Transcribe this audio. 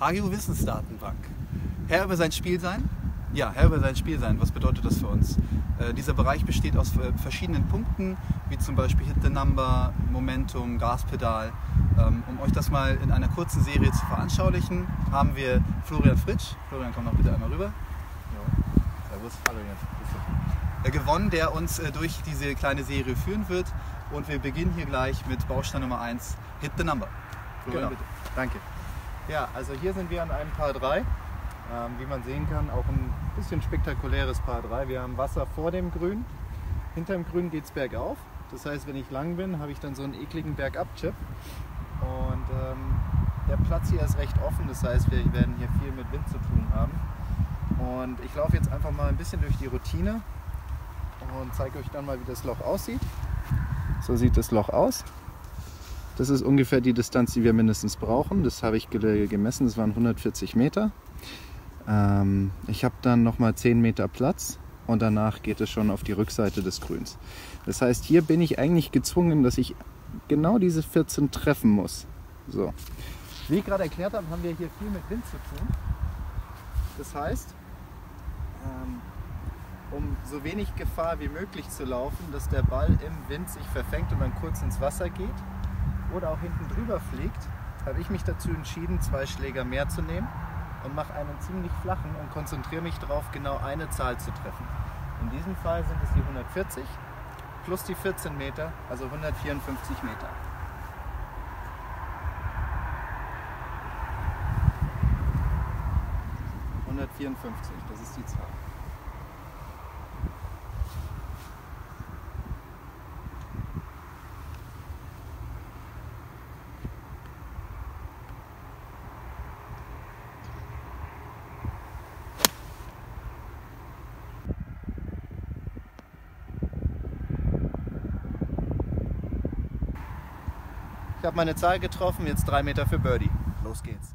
HGU Wissensdatenbank. Herr über sein Spiel sein? Ja, Herr über sein Spiel sein. Was bedeutet das für uns? Äh, dieser Bereich besteht aus äh, verschiedenen Punkten, wie zum Beispiel Hit the Number, Momentum, Gaspedal. Ähm, um euch das mal in einer kurzen Serie zu veranschaulichen, haben wir Florian Fritsch. Florian, komm noch bitte einmal rüber. Ja. Servus. Hallo Jens. Äh, gewonnen, der uns äh, durch diese kleine Serie führen wird. Und wir beginnen hier gleich mit Baustein Nummer 1, Hit the Number. Florian, genau. bitte. Danke. Ja, also hier sind wir an einem Paar 3. Ähm, wie man sehen kann, auch ein bisschen spektakuläres Paar 3. Wir haben Wasser vor dem Grün. Hinter dem Grün geht es bergauf. Das heißt, wenn ich lang bin, habe ich dann so einen ekligen Bergab-Chip. Und ähm, der Platz hier ist recht offen, das heißt, wir werden hier viel mit Wind zu tun haben. Und ich laufe jetzt einfach mal ein bisschen durch die Routine und zeige euch dann mal, wie das Loch aussieht. So sieht das Loch aus. Das ist ungefähr die Distanz, die wir mindestens brauchen. Das habe ich gemessen, das waren 140 Meter. Ähm, ich habe dann nochmal 10 Meter Platz und danach geht es schon auf die Rückseite des Grüns. Das heißt, hier bin ich eigentlich gezwungen, dass ich genau diese 14 treffen muss. So. Wie ich gerade erklärt habe, haben wir hier viel mit Wind zu tun. Das heißt, ähm, um so wenig Gefahr wie möglich zu laufen, dass der Ball im Wind sich verfängt und dann kurz ins Wasser geht oder auch hinten drüber fliegt, habe ich mich dazu entschieden, zwei Schläger mehr zu nehmen und mache einen ziemlich flachen und konzentriere mich darauf, genau eine Zahl zu treffen. In diesem Fall sind es die 140 plus die 14 Meter, also 154 Meter. ...154, das ist die Zahl. Ich habe meine Zahl getroffen, jetzt drei Meter für Birdie. Los geht's.